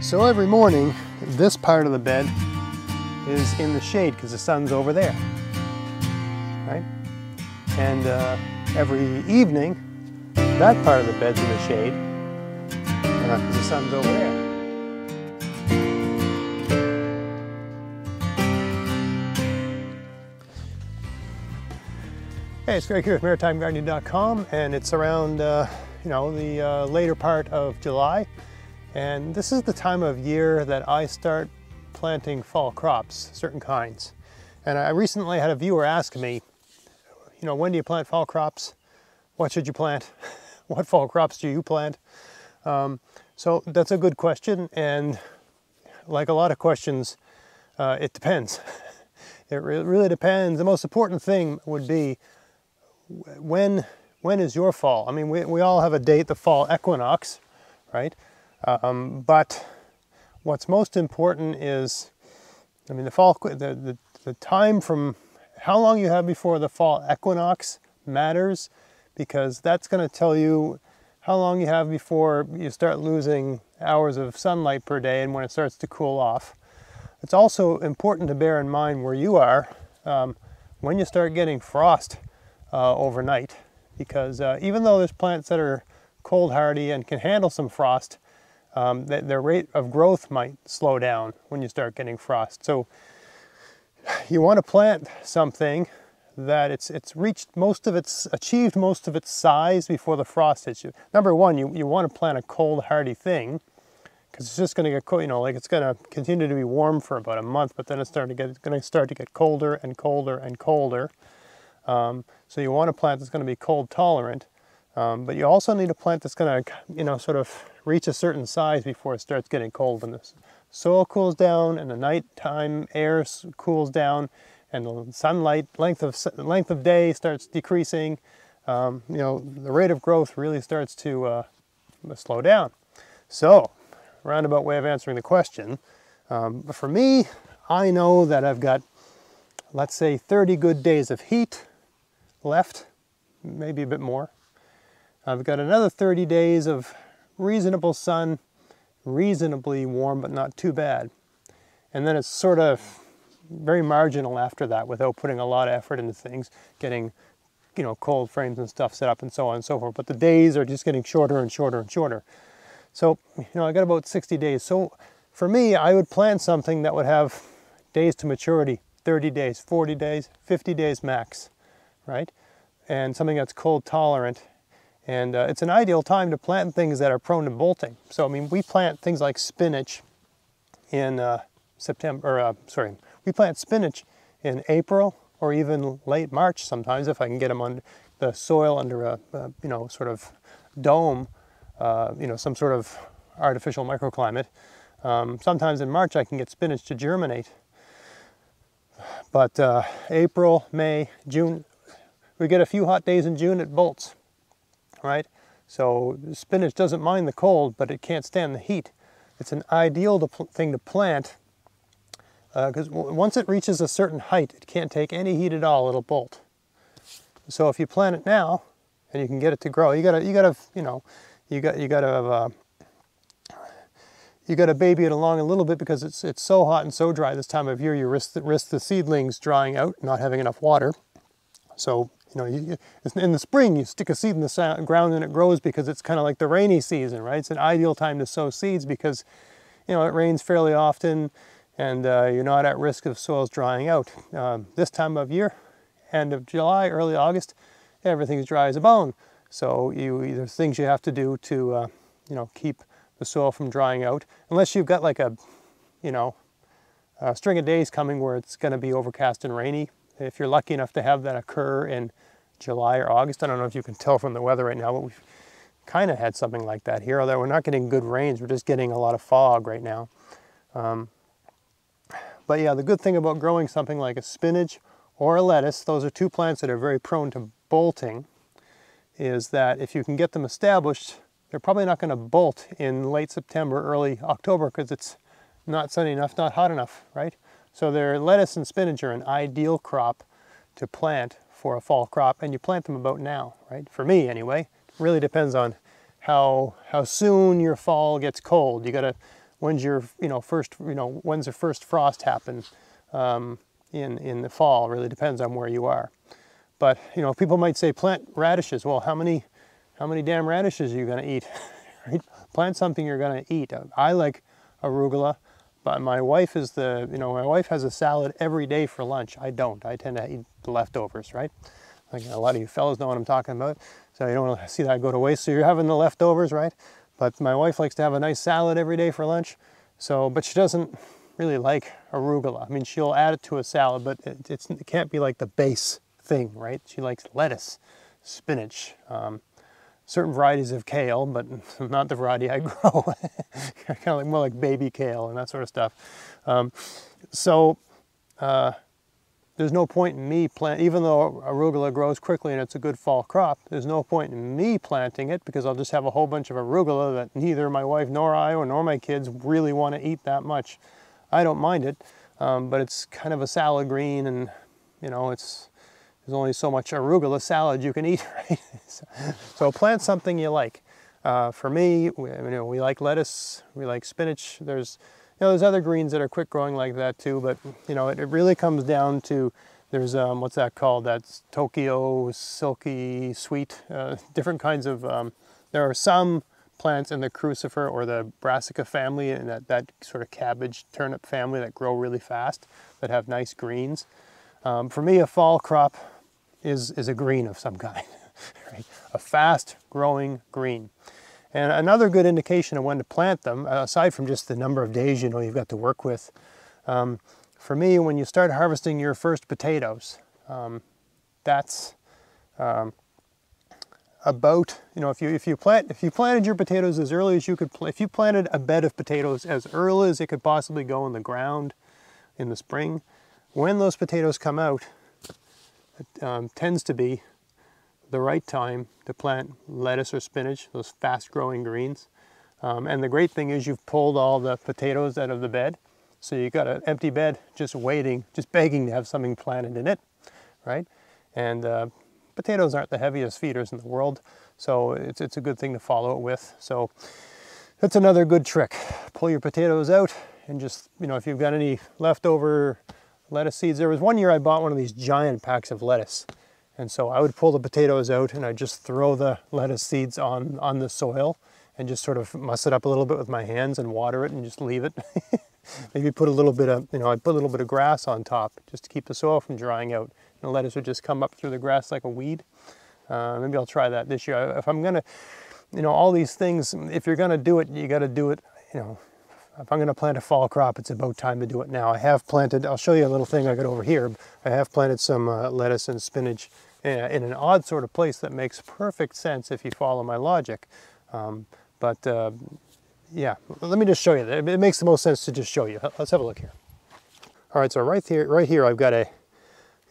So every morning, this part of the bed is in the shade because the sun's over there, right? And uh, every evening, that part of the bed's in the shade because uh, the sun's over there. Hey, it's Greg here with MaritimeGardening.com and it's around, uh, you know, the uh, later part of July and this is the time of year that I start planting fall crops, certain kinds. And I recently had a viewer ask me, you know, when do you plant fall crops? What should you plant? what fall crops do you plant? Um, so that's a good question. And like a lot of questions, uh, it depends. it re really depends. The most important thing would be when, when is your fall? I mean, we, we all have a date, the fall equinox, right? Um, but what's most important is, I mean, the fall, the, the, the time from how long you have before the fall equinox matters because that's going to tell you how long you have before you start losing hours of sunlight per day and when it starts to cool off. It's also important to bear in mind where you are um, when you start getting frost uh, overnight because uh, even though there's plants that are cold hardy and can handle some frost, um, the, their rate of growth might slow down when you start getting frost. So you want to plant something that it's it's reached most of its achieved most of its size before the frost hits you. Number one, you, you want to plant a cold hardy thing because it's just going to get cold. You know, like it's going to continue to be warm for about a month, but then it's starting to get it's going to start to get colder and colder and colder. Um, so you want a plant that's going to be cold tolerant. Um, but you also need a plant that's going to, you know, sort of reach a certain size before it starts getting cold. When the soil cools down and the nighttime air cools down and the sunlight length of length of day starts decreasing, um, you know, the rate of growth really starts to uh, slow down. So, roundabout way of answering the question. Um, but for me, I know that I've got, let's say, 30 good days of heat left, maybe a bit more. I've got another 30 days of reasonable sun, reasonably warm, but not too bad. And then it's sort of very marginal after that without putting a lot of effort into things, getting, you know, cold frames and stuff set up and so on and so forth. But the days are just getting shorter and shorter and shorter. So, you know, I got about 60 days. So for me, I would plan something that would have days to maturity, 30 days, 40 days, 50 days max, right? And something that's cold tolerant and uh, it's an ideal time to plant things that are prone to bolting. So, I mean, we plant things like spinach in uh, September, or uh, sorry, we plant spinach in April or even late March sometimes if I can get them on the soil under a, a you know, sort of dome, uh, you know, some sort of artificial microclimate. Um, sometimes in March I can get spinach to germinate. But uh, April, May, June, we get a few hot days in June, it bolts right? So spinach doesn't mind the cold, but it can't stand the heat. It's an ideal to thing to plant because uh, once it reaches a certain height, it can't take any heat at all, it'll bolt. So if you plant it now, and you can get it to grow, you gotta, you gotta, you know, you got, you gotta, uh, you gotta baby it along a little bit because it's, it's so hot and so dry this time of year, you risk, risk the seedlings drying out, not having enough water. So you know, you, in the spring, you stick a seed in the ground and it grows because it's kind of like the rainy season, right? It's an ideal time to sow seeds because, you know, it rains fairly often and uh, you're not at risk of soils drying out. Um, this time of year, end of July, early August, everything's dry as a bone. So you, there's things you have to do to, uh, you know, keep the soil from drying out. Unless you've got like a, you know, a string of days coming where it's going to be overcast and rainy, if you're lucky enough to have that occur in July or August, I don't know if you can tell from the weather right now, but we've kind of had something like that here, although we're not getting good rains, we're just getting a lot of fog right now. Um, but yeah, the good thing about growing something like a spinach or a lettuce, those are two plants that are very prone to bolting, is that if you can get them established, they're probably not going to bolt in late September, early October, because it's not sunny enough, not hot enough, right? So their lettuce and spinach are an ideal crop to plant for a fall crop, and you plant them about now, right? For me, anyway. Really depends on how how soon your fall gets cold. You got to when's your, you know, first, you know, when's the first frost happen um, in, in the fall, really depends on where you are. But, you know, people might say plant radishes. Well, how many, how many damn radishes are you gonna eat, right? Plant something you're gonna eat. I like arugula, but my wife is the, you know, my wife has a salad every day for lunch. I don't, I tend to eat the leftovers, right? Like a lot of you fellows know what I'm talking about. So you don't want to see that go to waste. So you're having the leftovers, right? But my wife likes to have a nice salad every day for lunch. So, but she doesn't really like arugula. I mean, she'll add it to a salad, but it, it can't be like the base thing, right? She likes lettuce, spinach, um, certain varieties of kale, but not the variety I grow. kind of like more like baby kale and that sort of stuff. Um, so uh, there's no point in me plant, even though arugula grows quickly and it's a good fall crop, there's no point in me planting it because I'll just have a whole bunch of arugula that neither my wife nor I or nor my kids really want to eat that much. I don't mind it, um, but it's kind of a salad green and you know, it's, there's only so much arugula salad you can eat, right? so plant something you like. Uh, for me, we, you know, we like lettuce, we like spinach. There's you know, there's other greens that are quick growing like that too, but you know, it, it really comes down to there's um, what's that called? That's Tokyo silky sweet. Uh, different kinds of. Um, there are some plants in the crucifer or the brassica family and that, that sort of cabbage turnip family that grow really fast that have nice greens. Um, for me, a fall crop is is a green of some kind, right? A fast growing green. And another good indication of when to plant them, aside from just the number of days you know you've got to work with, um, for me, when you start harvesting your first potatoes, um, that's um, about you know if you if you plant if you planted your potatoes as early as you could if you planted a bed of potatoes as early as it could possibly go in the ground in the spring, when those potatoes come out, it um, tends to be the right time to plant lettuce or spinach, those fast growing greens. Um, and the great thing is you've pulled all the potatoes out of the bed. So you've got an empty bed just waiting, just begging to have something planted in it, right? And uh, potatoes aren't the heaviest feeders in the world, so it's, it's a good thing to follow it with. So that's another good trick. Pull your potatoes out and just, you know, if you've got any leftover lettuce seeds. There was one year I bought one of these giant packs of lettuce and so I would pull the potatoes out and I'd just throw the lettuce seeds on, on the soil and just sort of muss it up a little bit with my hands and water it and just leave it. Maybe put a little bit of, you know, I'd put a little bit of grass on top just to keep the soil from drying out. And the lettuce would just come up through the grass like a weed. Uh, maybe I'll try that this year. If I'm gonna, you know, all these things, if you're gonna do it, you gotta do it, you know, if I'm going to plant a fall crop, it's about time to do it now. I have planted, I'll show you a little thing I got over here. I have planted some uh, lettuce and spinach in an odd sort of place that makes perfect sense if you follow my logic. Um, but uh, yeah, let me just show you. That. It makes the most sense to just show you. Let's have a look here. All right, so right here, right here, I've got a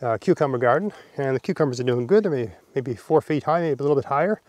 uh, cucumber garden, and the cucumbers are doing good. They're maybe, maybe four feet high, maybe a little bit higher.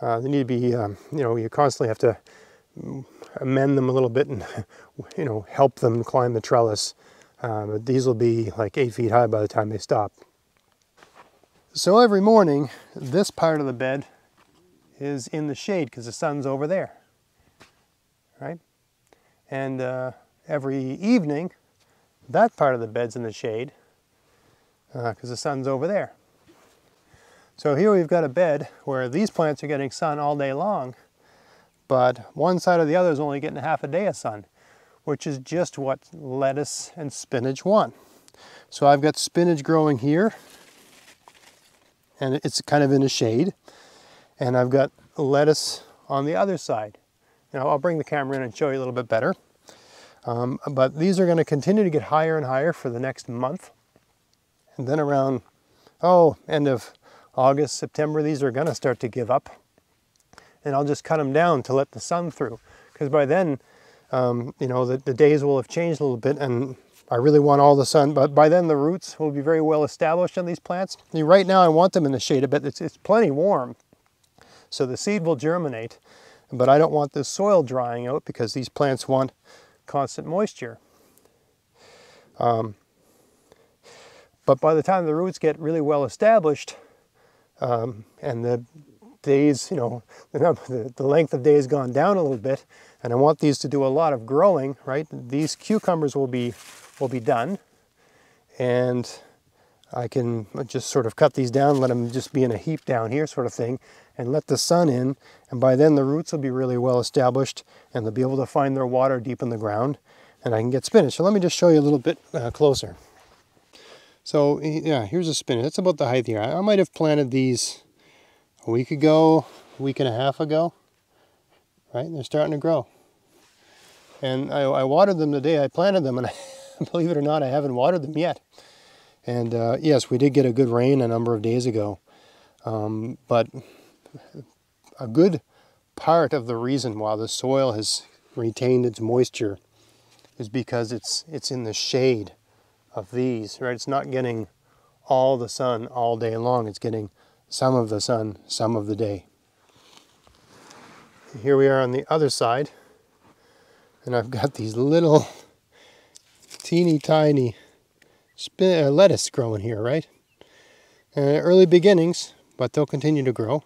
Uh, they need to be, um, you know, you constantly have to amend them a little bit and, you know, help them climb the trellis. Uh, but these will be like eight feet high by the time they stop. So every morning, this part of the bed is in the shade because the sun's over there, right? And uh, every evening, that part of the bed's in the shade because uh, the sun's over there. So here we've got a bed where these plants are getting sun all day long, but one side or the other is only getting a half a day of sun, which is just what lettuce and spinach want. So I've got spinach growing here and it's kind of in the shade. And I've got lettuce on the other side. Now I'll bring the camera in and show you a little bit better. Um, but these are going to continue to get higher and higher for the next month. And then around, oh, end of August, September, these are going to start to give up. And I'll just cut them down to let the sun through. Because by then, um, you know, the, the days will have changed a little bit and I really want all the sun, but by then the roots will be very well established on these plants. right now I want them in the shade a bit. It's, it's plenty warm, so the seed will germinate, but I don't want the soil drying out because these plants want constant moisture. Um, but by the time the roots get really well established um, and the days, you know, the, the length of days gone down a little bit, and I want these to do a lot of growing, right? These cucumbers will be will be done, and I can just sort of cut these down, let them just be in a heap down here, sort of thing, and let the sun in, and by then the roots will be really well established, and they'll be able to find their water deep in the ground, and I can get spinach. So let me just show you a little bit uh, closer. So yeah, here's a spinach. That's about the height here. I might have planted these a week ago, a week and a half ago, right? They're starting to grow. And I, I watered them the day I planted them, and I, believe it or not, I haven't watered them yet. And uh, yes, we did get a good rain a number of days ago, um, but a good part of the reason why the soil has retained its moisture is because it's it's in the shade of these, right? It's not getting all the sun all day long. It's getting some of the sun some of the day. Here we are on the other side, and I've got these little teeny tiny uh, lettuce growing here, right? Uh, early beginnings, but they'll continue to grow.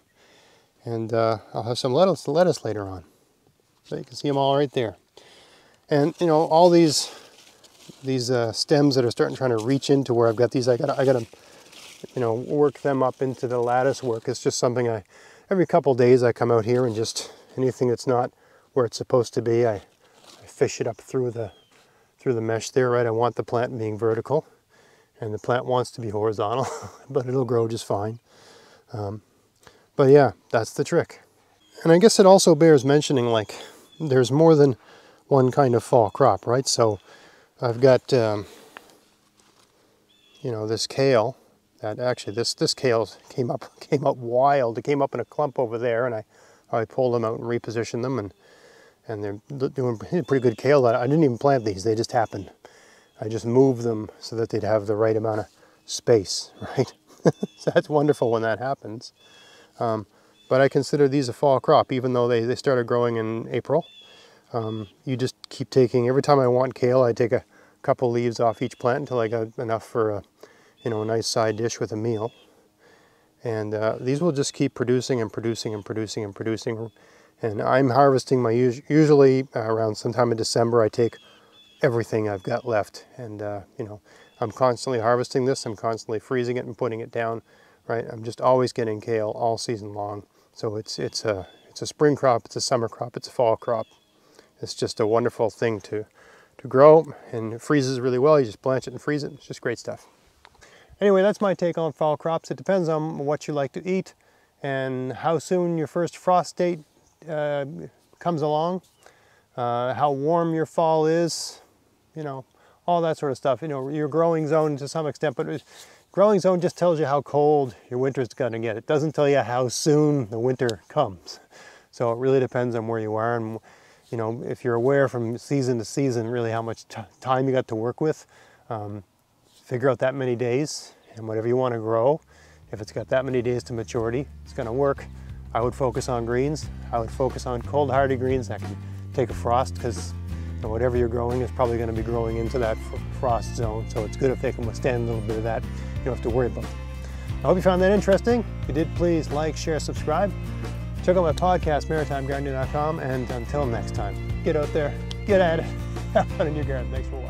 And uh, I'll have some lettuce, lettuce later on. So you can see them all right there. And you know, all these these uh, stems that are starting trying to reach into where I've got these, I got I got to you know work them up into the lattice work. It's just something I every couple days I come out here and just anything that's not where it's supposed to be, I, I fish it up through the through the mesh there. Right, I want the plant being vertical, and the plant wants to be horizontal, but it'll grow just fine. Um, but yeah, that's the trick. And I guess it also bears mentioning like there's more than one kind of fall crop, right? So I've got, um, you know, this kale that actually this, this kale came up, came up wild. It came up in a clump over there and I, I pulled them out and repositioned them and, and they're doing pretty good kale. I didn't even plant these, they just happened. I just moved them so that they'd have the right amount of space, right? so that's wonderful when that happens. Um, but I consider these a fall crop, even though they, they started growing in April. Um, you just keep taking, every time I want kale, I take a couple leaves off each plant until I got enough for a, you know, a nice side dish with a meal. And uh, these will just keep producing and producing and producing and producing. And I'm harvesting my, usually around sometime in December, I take everything I've got left. And, uh, you know, I'm constantly harvesting this. I'm constantly freezing it and putting it down, right? I'm just always getting kale all season long. So it's, it's, a, it's a spring crop, it's a summer crop, it's a fall crop. It's just a wonderful thing to, to grow and it freezes really well. You just blanch it and freeze it. It's just great stuff. Anyway, that's my take on fall crops. It depends on what you like to eat and how soon your first frost date uh, comes along, uh, how warm your fall is, you know, all that sort of stuff. You know, your growing zone to some extent, but growing zone just tells you how cold your winter is going to get. It doesn't tell you how soon the winter comes. So it really depends on where you are and you know, if you're aware from season to season really how much time you got to work with, um, figure out that many days and whatever you want to grow, if it's got that many days to maturity, it's going to work. I would focus on greens. I would focus on cold hardy greens that can take a frost because you know, whatever you're growing is probably going to be growing into that frost zone. So it's good if they can withstand a little bit of that. You don't have to worry about it. I hope you found that interesting. If you did, please like, share, subscribe. Check out my podcast, maritimegardening.com, and until next time, get out there, get at it, have fun in your garden. Thanks for watching.